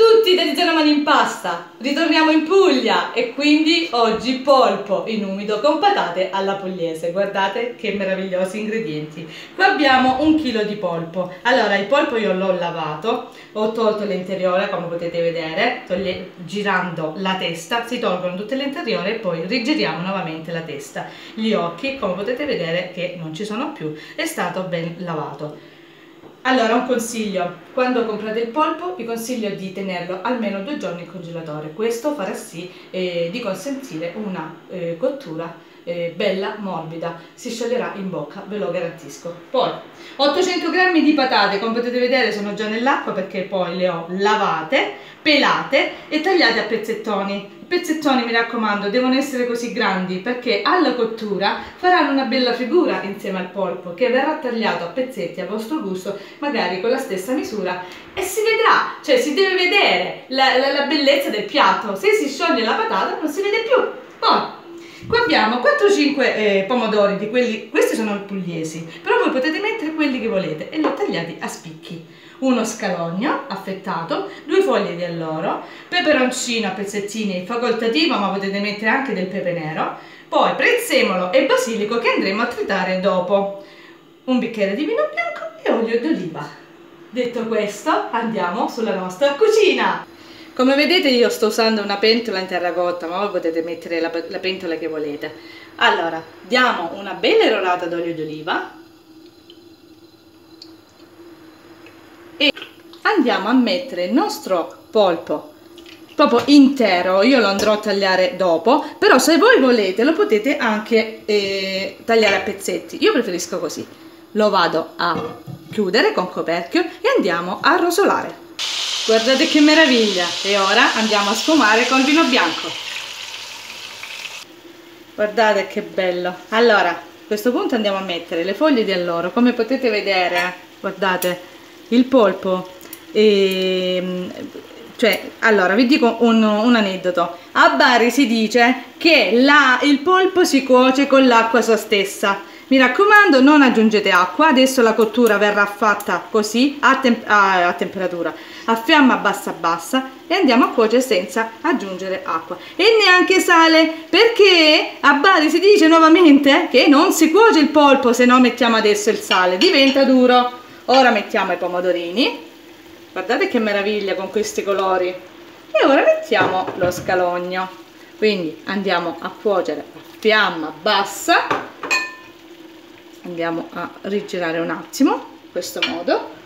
tutti da Tiziana Mani in Pasta! Ritorniamo in Puglia e quindi oggi polpo in umido con patate alla pugliese. Guardate che meravigliosi ingredienti. Qua abbiamo un chilo di polpo. Allora, il polpo io l'ho lavato, ho tolto l'interiore come potete vedere, toglie, girando la testa, si tolgono tutte l'interiore e poi rigiriamo nuovamente la testa. Gli occhi, come potete vedere, che non ci sono più, è stato ben lavato. Allora, un consiglio, quando comprate il polpo vi consiglio di tenerlo almeno due giorni in congelatore, questo farà sì eh, di consentire una eh, cottura eh, bella, morbida, si scioglierà in bocca, ve lo garantisco. Poi, 800 g di patate, come potete vedere sono già nell'acqua perché poi le ho lavate, pelate e tagliate a pezzettoni. Pezzettoni mi raccomando devono essere così grandi perché alla cottura faranno una bella figura insieme al polpo che verrà tagliato a pezzetti a vostro gusto magari con la stessa misura. E si vedrà cioè si deve vedere la, la, la bellezza del piatto. Se si scioglie la patata non si vede più. Poi Qua abbiamo 4-5 eh, pomodori di quelli, questi sono pugliesi, però voi potete mettere quelli che volete e li ho tagliati a spicchi uno scalogno affettato, due foglie di alloro, peperoncino a pezzettini facoltativo ma potete mettere anche del pepe nero, poi prezzemolo e basilico che andremo a tritare dopo, un bicchiere di vino bianco e olio d'oliva. Detto questo andiamo sulla nostra cucina! Come vedete io sto usando una pentola in terracotta, ma voi potete mettere la, la pentola che volete. Allora, diamo una bella erorata d'olio d'oliva. E andiamo a mettere il nostro polpo proprio intero. Io lo andrò a tagliare dopo però se voi volete lo potete anche eh, tagliare a pezzetti. Io preferisco così. Lo vado a chiudere con coperchio e andiamo a rosolare guardate che meraviglia. E ora andiamo a sfumare col vino bianco. Guardate che bello. Allora a questo punto andiamo a mettere le foglie di alloro come potete vedere guardate il polpo e, cioè, allora vi dico un, un, aneddoto. A Bari si dice che la, il polpo si cuoce con l'acqua sua stessa mi raccomando non aggiungete acqua. Adesso la cottura verrà fatta così a, temp a, a temperatura. A fiamma bassa bassa e andiamo a cuocere senza aggiungere acqua. E neanche sale perché a Bari si dice nuovamente che non si cuoce il polpo se no mettiamo adesso il sale. Diventa duro. Ora mettiamo i pomodorini. Guardate che meraviglia con questi colori. E ora mettiamo lo scalogno. Quindi andiamo a cuocere a fiamma bassa andiamo a rigirare un attimo in questo modo.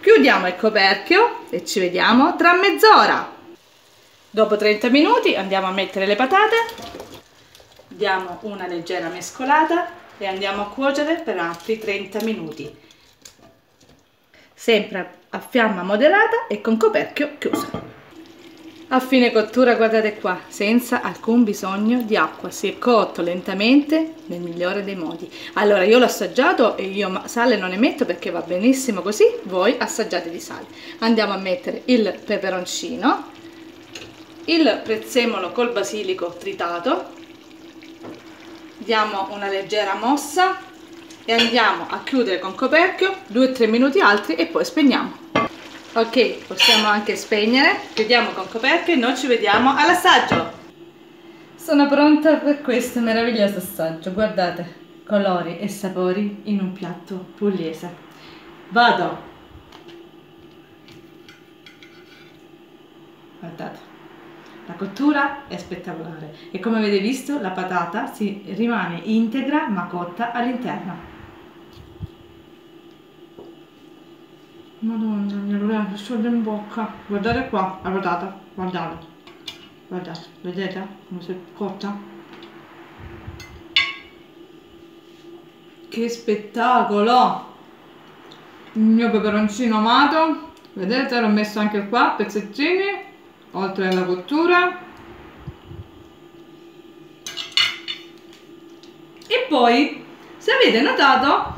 Chiudiamo il coperchio e ci vediamo tra mezz'ora. Dopo 30 minuti andiamo a mettere le patate diamo una leggera mescolata e andiamo a cuocere per altri 30 minuti. Sempre a fiamma moderata e con coperchio chiuso. A fine cottura, guardate qua, senza alcun bisogno di acqua, si è cotto lentamente nel migliore dei modi. Allora, io l'ho assaggiato e io sale non ne metto perché va benissimo così, voi assaggiate di sale. Andiamo a mettere il peperoncino, il prezzemolo col basilico tritato, diamo una leggera mossa e andiamo a chiudere con coperchio 2-3 minuti altri e poi spegniamo ok possiamo anche spegnere. Chiudiamo con coperchio e noi ci vediamo all'assaggio. Sono pronta per questo meraviglioso assaggio guardate colori e sapori in un piatto pugliese. Vado. Guardate la cottura è spettacolare e come avete visto la patata si rimane integra ma cotta all'interno Madonna mia, Lorenzo, scioglie in bocca. Guardate qua, la patata, guardate. Guardate, vedete come si è cotta? Che spettacolo! Il mio peperoncino amato, vedete, l'ho messo anche qua, pezzettini, oltre alla cottura. E poi, se avete notato,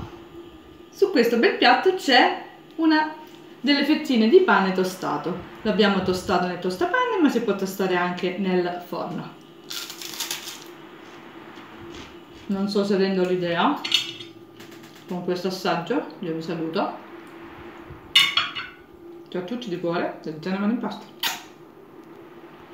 su questo bel piatto c'è una delle fettine di pane tostato. L'abbiamo tostato nel tostapane, ma si può tostare anche nel forno. Non so se rendo l'idea con questo assaggio. Io vi saluto. Ciao a tutti di cuore, Tiziana Mano in Pasta.